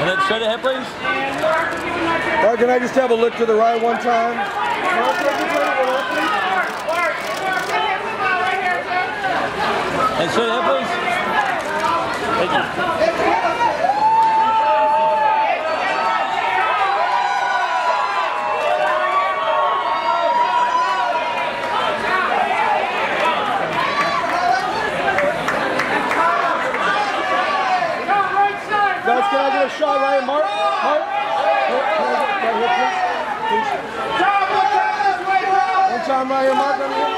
And then straight ahead, please. Mark, can I just have a look to the right one time? Mark, can I just have a look, please? And straight ahead, please. Thank you. Can I get a shot right here? Mark? Mark? Mark, can I get right here, please? Please. One time right here, Mark.